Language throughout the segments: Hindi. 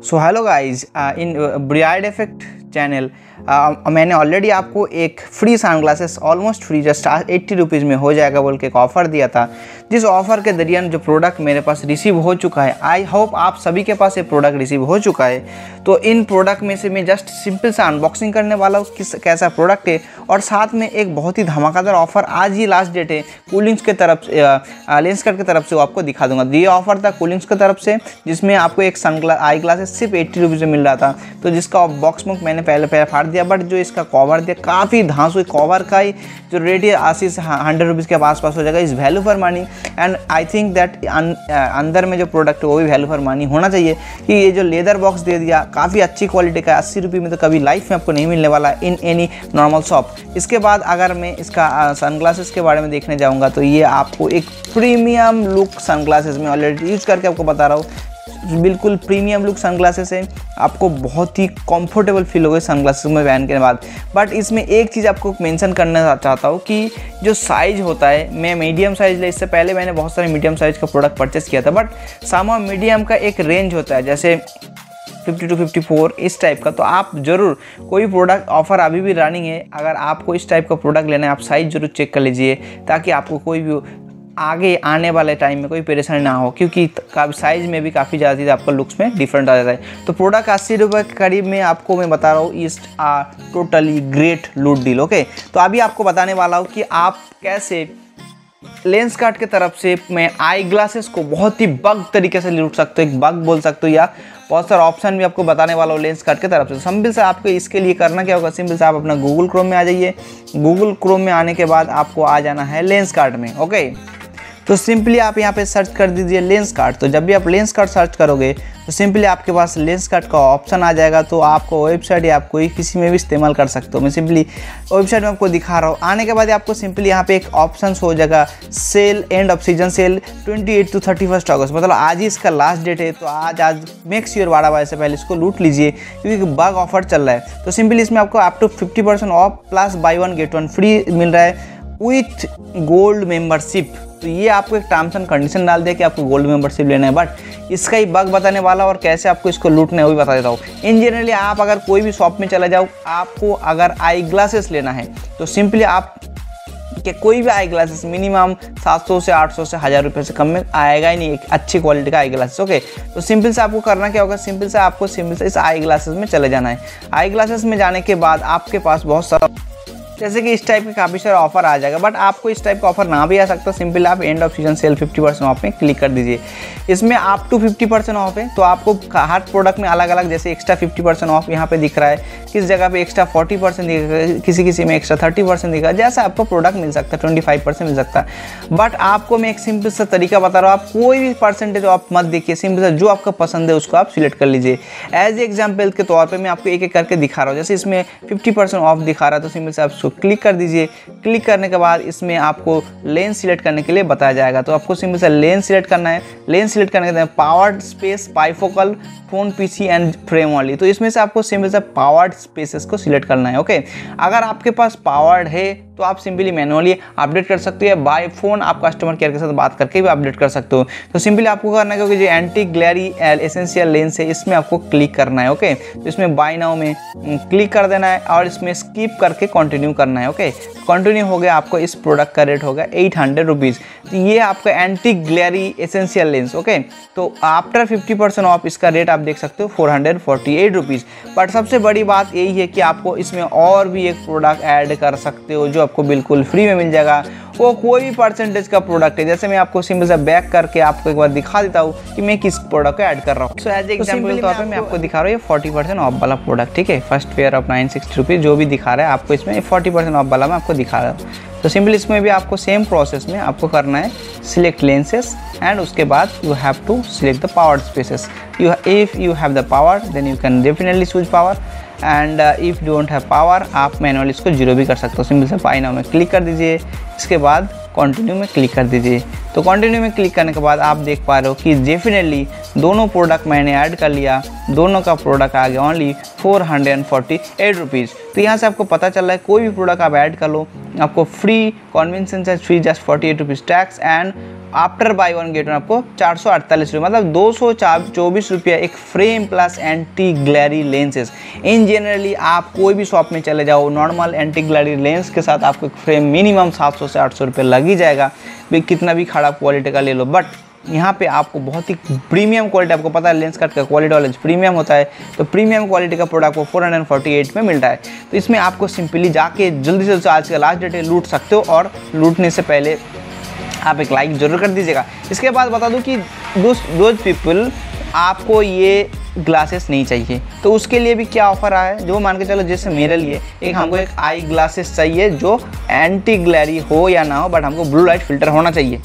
so hello guys uh, in uh, Briard effect channel मैंने ऑलरेडी आपको एक free sun glasses almost free just eighty rupees में हो जाएगा बोल के एक ऑफ़र दिया था। जिस ऑफ़र के दरियान जो प्रोडक्ट मेरे पास रिसीव हो चुका है आई होप आप सभी के पास ये प्रोडक्ट रिसीव हो चुका है। तो इन प्रोडक्ट में से मैं जस्ट सिंपल सा अनबॉक्सिंग करने वाला हूँ, किस, कैसा प्रोडक्ट है, और साथ में एक बहुत ही धमाकेदार ऑफ़र आज ही लास्ट डेट है कूलिंग्स के तरफ़ लेंस कट की तरफ़ से वो आपको दिखा दूँगा। ये ऑफ़र था कूलिंग्स की तरफ़ से, जिसमें आपको एक सन ग्लास आई ग्लासेस सिर्फ़ एट्टी रुपीज़ में मिल रहा था। तो जिसका बॉक्स बुक मैंने पहले पहले फाड़ दिया बट जो इसका कवर दिया, काफ़ी धांस कवर का ही जो रेट है अस्सी से हंड्रेड रुपीज़ के आस पास हो जाएगा इस value for money and I think that अंदर में जो प्रोडक्ट है, वो भी वैल्यू फॉर मनी होना चाहिए कि ये जो लेदर बॉक्स दे दिया, काफ़ी अच्छी क्वालिटी का है। अस्सी रुपये में तो कभी लाइफ में आपको नहीं मिलने वाला इन एनी नॉर्मल शॉप इसके बाद अगर मैं इसका सनग्लासेस के बारे में देखने जाऊँगा तो ये आपको एक प्रीमियम लुक सनग्लासेस में ऑलरेडी यूज़ करके आपको बता रहा हूँ। बिल्कुल प्रीमियम लुक सनग्लासेस है। आपको बहुत ही कंफर्टेबल फील होगा सनग्लासेस में पहन के बाद। बट इसमें एक चीज़ आपको मेंशन करना चाहता हूँ कि जो साइज़ होता है, मैं मीडियम साइज़ ले, इससे पहले मैंने बहुत सारे मीडियम साइज़ का प्रोडक्ट परचेस किया था। बट सामा मीडियम का एक रेंज होता है, जैसे 50 टू 54 इस टाइप का। तो आप ज़रूर कोई प्रोडक्ट ऑफ़र अभी भी रनिंग है, अगर आपको इस टाइप का प्रोडक्ट लेना है, आप साइज़ ज़रूर चेक कर लीजिए, ताकि आपको कोई भी आगे आने वाले टाइम में कोई परेशानी ना हो, क्योंकि साइज़ में भी काफ़ी ज़्यादा आपका लुक्स में डिफरेंट आ जाता है। तो प्रोडक्ट अस्सी रुपये के करीब में आपको मैं बता रहा हूँ east are totally great loot deal okay तो अभी आपको बताने वाला हूँ कि आप कैसे लेंस कार्ट की तरफ़ से मैं आई ग्लासेस को बहुत ही बग तरीके से लूट सकते हो, एक बग बोल सकते हो, या बहुत सारे ऑप्शन भी आपको बताने वाला हूँ लेंस कार्ट की तरफ़ से। सिंपल से आपको इसके लिए करना क्या होगा? सिंपल से आप अपना गूगल क्रोम में आ जाइए। गूगल क्रोम में आने के बाद आपको आ जाना है लेंस कार्ट में ओके तो सिंपली आप यहाँ पे सर्च कर दीजिए लेंस कार्ड। तो जब भी आप लेंस कार्ड सर्च करोगे तो सिंपली आपके पास लेंस कार्ड का ऑप्शन आ जाएगा तो आपको वेबसाइट या आप कोई किसी में भी इस्तेमाल कर सकते हो। मैं सिंपली वेबसाइट में आपको दिखा रहा हूँ। आने के बाद आपको सिंपली यहाँ पे एक ऑप्शन हो जाएगा, sale end of season sale 28 to thirty first August. मतलब आज ही इसका लास्ट डेट है तो आज आज मेक श्योर बारह बजे से पहले इसको लूट लीजिए, क्योंकि बग ऑफ़र चल रहा है। तो सिंपली इसमें आपको up to fifty off plus buy one get one free मिल रहा है विथ गोल्ड मेंबरशिप तो ये आपको एक टर्म्स एंड कंडीशन डाल दिया कि आपको गोल्ड मेंबरशिप लेना है बट इसका ही बग बताने वाला और कैसे आपको इसको लूटना है, वो भी बता देता हूँ। इन जनरली आप अगर कोई भी शॉप में चला जाओ, आपको अगर आई ग्लासेस लेना है तो सिंपली आप कि कोई भी आई ग्लासेस मिनिमम 700 से 800 से हज़ार रुपये से कम में आएगा ही नहीं एक अच्छी क्वालिटी का आई ग्लासेस ओके तो सिंपल से आपको करना क्या होगा? सिंपल से आपको सिंपल से इस आई ग्लासेस में चले जाना है। आई ग्लासेस में जाने के बाद आपके पास बहुत सारा जैसे कि इस टाइप के काफ़ी सारे ऑफ़र आ जाएगा बट आपको इस टाइप का ऑफ़र ना भी आ सकता। सिंपल आप end of season sale 50 percent off में क्लिक कर दीजिए। इसमें आप टू 50 परसेंट ऑफ़ है तो आपको हर प्रोडक्ट में अलग अलग जैसे एक्स्ट्रा 50 परसेंट ऑफ़ यहाँ पे दिख रहा है। किस जगह पे एक्स्ट्रा 40 परसेंट दिख रहा है, किसी किसी में एक्स्ट्रा 30 परसेंट दिख रहा है, जैसा आपको प्रोडक्ट मिल सकता है ट्वेंटी फाइव परसेंट मिल सकता। है बट आपको मैं एक सिंपल सा तरीका बता रहा हूँ, आप कोई भी परसेंटेज आप मत देखिए सिंपल सा जो आपका पसंद है उसको आप सिलेक्ट कर लीजिए। एज एग्ज़ाम्पल के तौर पर मैं आपको एक एक करके दिखा रहा हूँ, जैसे इसमें फिफ्टी परसेंट ऑफ़ दिखा रहा है तो सिंपल से आप उसको क्लिक कर दीजिए। क्लिक करने के बाद इसमें आपको लेन सिलेक्ट करने के लिए बताया जाएगा। तो आपको सिंपल से लेन सिलेक्ट करना है। लेन सिलेक्ट करने के बाद powered specs bifocal phone PC and frame वाली। तो इसमें से आपको सिंपल से पावर्ड स्पेसेस को सिलेक्ट करना है, ओके? अगर आपके पास पावर्ड है तो आप सिंपली मैनुअली अपडेट कर सकते हो या बाय फ़ोन आप कस्टमर केयर के साथ बात करके भी अपडेट कर सकते हो। तो सिंपली आपको करना है क्योंकि जो एंटी ग्लैरी एसेंशियल लेंस है, इसमें आपको क्लिक करना है, ओके? तो इसमें बाय नाउ में क्लिक कर देना है और इसमें स्किप करके कंटिन्यू करना है ओके कंटिन्यू हो गया आपको इस प्रोडक्ट का रेट होगा एट हंड्रेड रुपीज़ तो ये आपका anti glare essential lens okay तो आफ्टर फिफ्टी परसेंट ऑफ़ इसका रेट आप देख सकते हो four hundred forty eight rupees but सबसे बड़ी बात यही है कि आपको इसमें और भी एक प्रोडक्ट ऐड कर सकते हो जो आपको बिल्कुल फ्री में मिल जाएगा। वो कोई भी परसेंटेज का प्रोडक्ट है। जैसे मैं आपको सिंपल से बैक करके आपको एक बार दिखा देता हूँ कि मैं किस प्रोडक्ट को ऐड कर रहा हूँ। सो एज एग्ज़ाम्पल के तौर पर मैं आपको दिखा रहा हूँ ये फोर्टी परसेंट ऑफ़ वाला प्रोडक्ट ठीक है? First pair of nine sixty rupees जो भी दिखा रहा है आपको इसमें फोर्टी परसेंट ऑफ़ वाला मैं आपको दिखा रहा हूँ। तो सिंपल इसमें भी आपको सेम प्रोसेस में आपको करना है सिलेक्ट लेंसेस एंड उसके बाद you have to select the power specs you if you have the power then you can definitely choose power and if don't have power आप मैनुअली इसको ज़ीरो भी कर सकते हो। सिंपल से पाई नाउ में क्लिक कर दीजिए। इसके बाद कंटिन्यू में क्लिक कर दीजिए। तो कंटिन्यू में क्लिक करने के बाद आप देख पा रहे हो कि डेफिनेटली दोनों प्रोडक्ट मैंने ऐड कर लिया। दोनों का प्रोडक्ट आ गया only four hundred and forty eight rupees तो यहाँ से आपको पता चल रहा है, कोई भी प्रोडक्ट आप ऐड कर लो, आपको free convenience charge free just forty eight rupees tax and after buy one get one आपको चार सौ अड़तालीस रुपये मतलब दो सौ चार, चौबीस रुपया एक frame plus anti glare lenses in generally आप कोई भी शॉप में चले जाओ नॉर्मल एंटी ग्लैरी लेंस के साथ आपको एक फ्रेम मिनिमम सात सौ से आठ सौ रुपये लग ही जाएगा। भी कितना भी खराब क्वालिटी का ले लो बट यहाँ पे आपको बहुत ही प्रीमियम क्वालिटी आपको पता है लेंस कट का क्वालिटी वाला प्रीमियम होता है तो प्रीमियम क्वालिटी का प्रोडक्ट आपको 448 में मिलता है। तो इसमें आपको सिंपली जाके जल्दी से जल्दी आज का लास्ट डेट है, लूट सकते हो और लूटने से पहले आप एक लाइक ज़रूर कर दीजिएगा। इसके बाद बता दूँ कि दोज पीपल आपको ये ग्लासेस नहीं चाहिए। तो उसके लिए भी क्या ऑफ़र आया है? जो मान के चलो जैसे मेरे लिए, एक हमको एक आई ग्लासेस चाहिए जो एंटी ग्लैरी हो या ना हो बट हमको ब्लू लाइट फ़िल्टर होना चाहिए।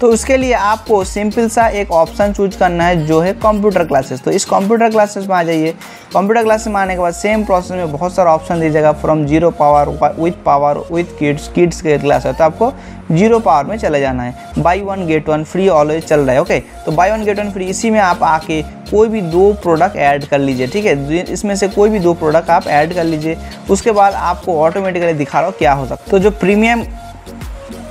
तो उसके लिए आपको सिंपल सा एक ऑप्शन चूज़ करना है, जो है कंप्यूटर क्लासेस तो इस कंप्यूटर क्लासेस में आ जाइए। कंप्यूटर क्लासेस में आने के बाद सेम प्रोसेस में बहुत सारा ऑप्शन दीजिएगा from zero power with power with kids kids के क्लास है। तो आपको ज़ीरो पावर में चले जाना है। Buy one get one free always चल रहा है ओके तो buy one get one free इसी में आप आके कोई भी दो प्रोडक्ट ऐड कर लीजिए, ठीक है? इसमें से कोई भी दो प्रोडक्ट आप ऐड कर लीजिए। उसके बाद आपको ऑटोमेटिकली दिखा रहा हो क्या हो सकता तो जो प्रीमियम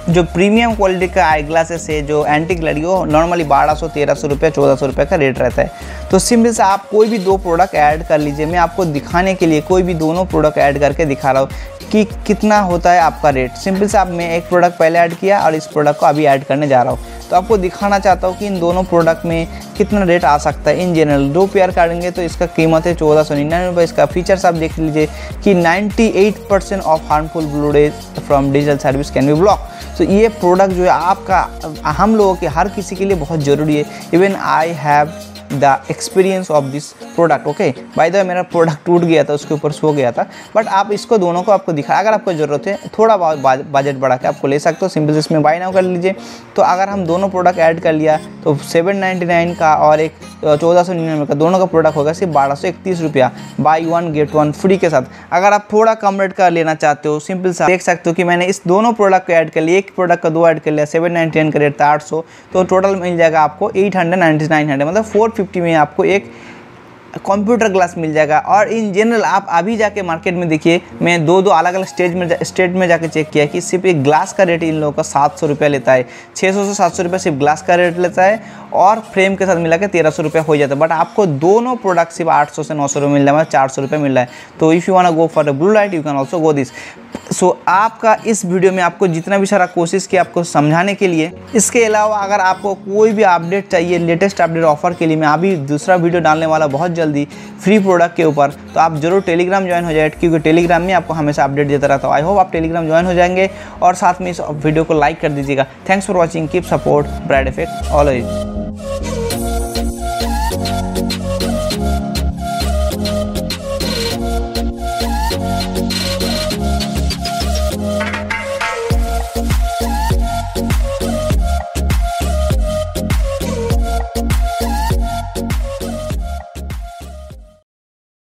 जो प्रीमियम क्वालिटी का आई ग्लासेस है, जो एंटी ग्लैडी नॉर्मली बारह सौ, तेरह सौ रुपये चौदह सौ रुपये का रेट रहता है। तो सिंपल से आप कोई भी दो प्रोडक्ट ऐड कर लीजिए। मैं आपको दिखाने के लिए कोई भी दोनों प्रोडक्ट ऐड करके दिखा रहा हूँ कि कितना होता है आपका रेट सिंपल से आप, मैं एक प्रोडक्ट पहले ऐड किया और इस प्रोडक्ट को अभी ऐड करने जा रहा हूँ। तो आपको दिखाना चाहता हूँ कि इन दोनों प्रोडक्ट में कितना रेट आ सकता है। इन जनरल दो पेयर काटेंगे तो इसका कीमत है चौदह सौ निन्यानवे। रुपये इसका फीचर्स आप देख लीजिए कि 98 percent of harmful blue rays from digital service can be block तो ये प्रोडक्ट जो है आपका, हम लोगों के हर किसी के लिए बहुत ज़रूरी है. Even I have the experience of this product okay by the way मेरा प्रोडक्ट टूट गया था, उसके ऊपर सो गया था। बट आप इसको दोनों को आपको दिखा, अगर आपको ज़रूरत है, थोड़ा बहुत बजट बढ़ा के आपको ले सकते हो। सिंपल इसमें बाय नाउ कर लीजिए। तो अगर हम दोनों प्रोडक्ट ऐड कर लिया तो सेवन नाइन्टी नाइन का और एक चौदह सौ निन्यानवे का दोनों का प्रोडक्ट होगा, सिर्फ़ बारह सौ इकतीस रुपया। Buy one get one free के साथ। अगर आप थोड़ा कम रेट का लेना चाहते हो सिंपल सा देख सकते हो कि मैंने इस दोनों प्रोडक्ट को ऐड कर लिया। एक प्रोडक्ट का दो ऐड कर लिया सेवन नाइन्टी नाइन का रेट था आठ सौ। तो टोटल मिल जाएगा आपको eight hundred ninety nine hundred मतलब फोर फिफ्टी में आपको एक कंप्यूटर ग्लास मिल जाएगा। और इन जनरल आप अभी जाके मार्केट में देखिए मैं दो दो अलग अलग स्टेज में स्टेट में जाके चेक किया कि सिर्फ़ एक ग्लास का रेट इन लोगों का सात सौ रुपया लेता है। छः सौ से सात सौ रुपया सिर्फ़ ग्लास का रेट लेता है और फ्रेम के साथ मिला के तेरह सौ रुपया हो जाता है। बट आपको दोनों प्रोडक्ट सिर्फ़ आठ सौ से नौ सौ रुपये मिल रहा है चार सौ रुपये मिल रहा है। तो if you wanna go for the blue light you can also go this so so, आपका इस वीडियो में आपको जितना भी सारा कोशिश किया आपको समझाने के लिए इसके अलावा अगर आपको कोई भी अपडेट चाहिए लेटेस्ट अपडेट ऑफ़र के लिए मैं अभी दूसरा वीडियो डालने वाला बहुत जल्दी फ्री प्रोडक्ट के ऊपर तो आप ज़रूर टेलीग्राम ज्वाइन हो जाए, क्योंकि टेलीग्राम में आपको हमेशा अपडेट देता रहता हूँ। आई होप आप टेलीग्राम ज्वाइन हो जाएँगे, और साथ में इस वीडियो को लाइक कर दीजिएगा। Thanks for watching keep support Bride Effect always